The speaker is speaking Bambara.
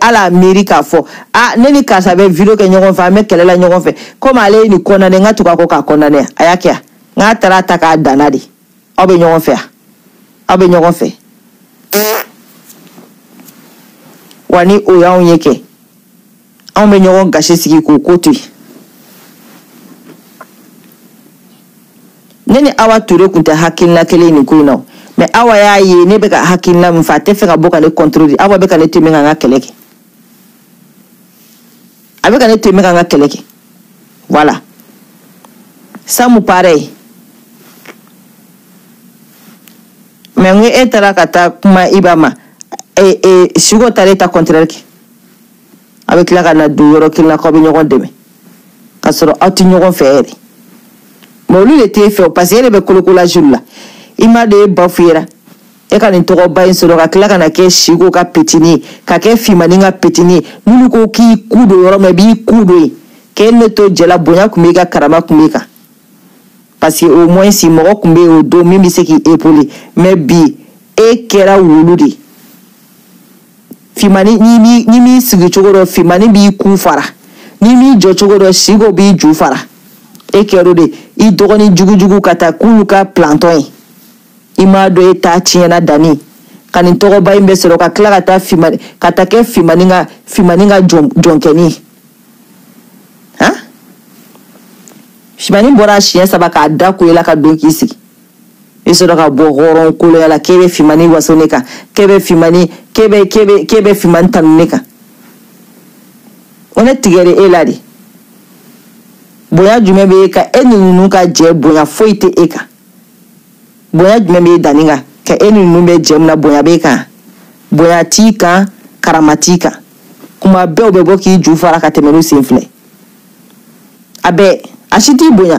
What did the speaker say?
ala miiri k'a fɔ a ne ni karisa bɛ video kɛ ɲɔgɔn fɛ an bɛ kɛlɛ la ɲɔgɔn fɛ komi ale ye nin kɔnɔna n ka tugu a kɔ k'a kɔnɔna a y'a kɛ n k'a taara a ta k'a danna de aw bɛ ɲɔgɔn fɛ aw bɛ ɲɔgɔn fɛ wa ni o y'anw ye kɛ anw bɛ ɲɔgɔn gasi sigi k'o ko to yen ne ni awa ture kun tɛ hakilina kelen nin ko in na mɛ awa y'a ye ne bɛ ka hakilina min fɛ a tɛ fɛ ka bɔ ka ne kɔntoroli awa bɛ ka ne to min ka n ka kɛlɛ kɛ a bɛ ka ne to min ka n ka kɛlɛ kɛ wala samu pareil mɛ n ko e taara ka taa kuma iba ma e, e, siko taara e ta kɔntorɛli kɛ a bɛ tila ka na don yɔrɔ kelen na k'aw bɛ ɲɔgɔn dɛmɛ k'a sɔrɔ aw tɛ ɲɔgɔn fɛ yɛrɛ mɛ olu de t'e fɛ o parce que e de bɛ kolokola zulu la i m'a de e ba fuyera e ka nin tɔgɔba in sɔrɔ ka tila ka na kɛ siko ka petini ye ka kɛ fimani ka petini ye n'olu ko k'i ku don yɔrɔ ma i b'i ku don yen k'e ne to jɛla bonya kun b'i ka karama kun b'i kan parce que au moins si mɔgɔ kun bɛ yen o don min bɛ se k'i epole mɛ bi e kɛra wulu de ye fimani n'i m'i n'i m'i sigi cogo dɔ fimani b'i kun fara n'i m'i jɔ cogo dɔ siko b'i ju fara e kɛr'o de i dɔgɔnin jugujugu ka taa k'olu ka plantɔn ye i m'a dɔn e t'a tiɲɛna danni ka nin tɔgɔba in bɛ sɔrɔ ka tila ka taa fimani ka taa kɛ fimani ka fimani ka jɔn jɔnkɛni ye han fimani bɔra siɲɛ saba k'a da ko i la ka don k'i sigi i sɔrɔ ka bɔ hɔrɔn koloya la k'e bɛ fimani waso ne kan k'e bɛ fimani k'e bɛ k'e bɛ k'e bɛ fimani tanu ne kan o ne tigɛra e la de bonya jumɛn bɛ e kan e ni ninnu ka jɛ bonya foyi tɛ e kan bonya jumɛn bɛ e danni kan ka e ni ninnu bɛ jɛ mun na bonya b'e kan bonya t'i kan karama t'i kan kuma bɛɛ u bɛ bɔ k'i ju fara ka tɛmɛ n'u sen filɛ a bɛɛ a si t'i bonya.